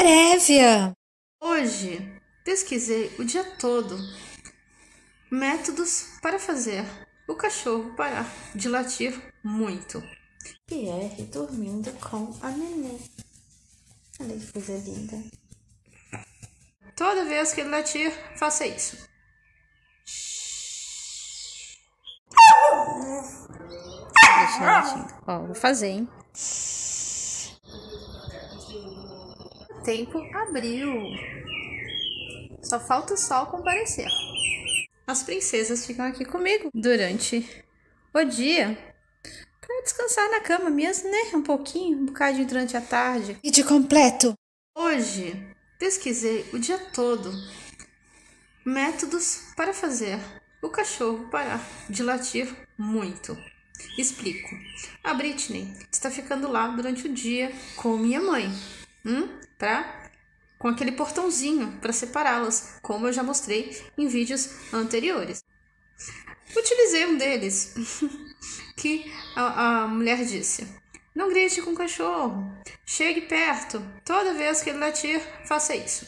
Prévia! Hoje pesquisei o dia todo métodos para fazer o cachorro parar de latir muito. Pierre dormindo com a neném. Olha que coisa linda. Toda vez que ele latir, faça isso. Deixa latindo. Ó, vou fazer, hein? Tempo abriu. Só falta o sol comparecer. As princesas ficam aqui comigo durante o dia para descansar na cama mesmo, né? Um pouquinho, um bocadinho durante a tarde. E de completo. Hoje pesquisei o dia todo métodos para fazer o cachorro parar de latir muito. Explico. A Britney está ficando lá durante o dia com minha mãe, hum? Pra, com aquele portãozinho para separá-las, como eu já mostrei em vídeos anteriores. Utilizei um deles, que a, a mulher disse: Não grite com o cachorro, chegue perto, toda vez que ele latir, faça isso.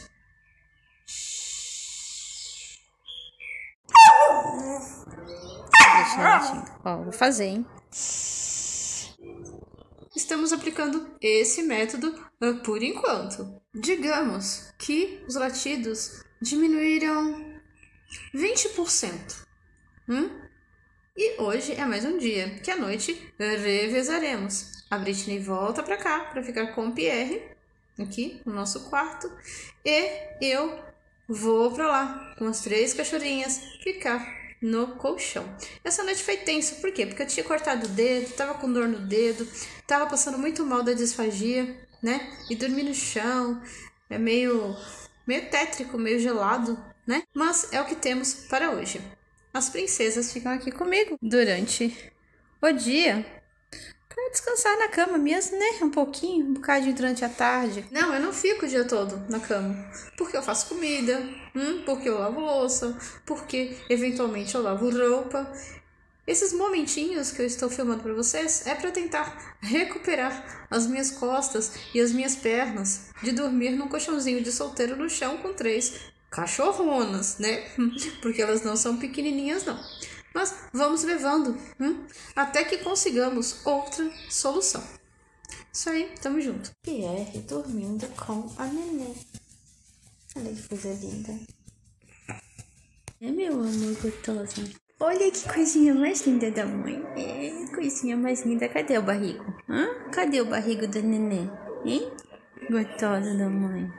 Deixa ele. Ó, vou fazer, hein? Estamos aplicando esse método uh, por enquanto. Digamos que os latidos diminuíram 20%. Hum? E hoje é mais um dia que à noite revezaremos. A Britney volta para cá para ficar com o Pierre aqui no nosso quarto e eu vou para lá com as três cachorrinhas ficar no colchão. Essa noite foi tensa, por quê? Porque eu tinha cortado o dedo, tava com dor no dedo, tava passando muito mal da disfagia, né? E dormi no chão, é meio meio tétrico, meio gelado, né? Mas é o que temos para hoje. As princesas ficam aqui comigo durante o dia para descansar na cama mesmo, né? Um pouquinho, um bocadinho durante a tarde. Não, eu não fico o dia todo na cama. Porque eu faço comida, hum, porque eu lavo louça, porque eventualmente eu lavo roupa. Esses momentinhos que eu estou filmando para vocês é para tentar recuperar as minhas costas e as minhas pernas de dormir num colchãozinho de solteiro no chão com três cachorronas, né? Porque elas não são pequenininhas não. Mas vamos levando hum? até que consigamos outra solução. Isso aí, tamo junto. Pierre dormindo com a neném. Olha que coisa linda. É meu amor gostoso. Olha que coisinha mais linda da mãe. É, coisinha mais linda. Cadê o barrigo? Hã? Cadê o barrigo da neném? Hein? Gostosa da mãe.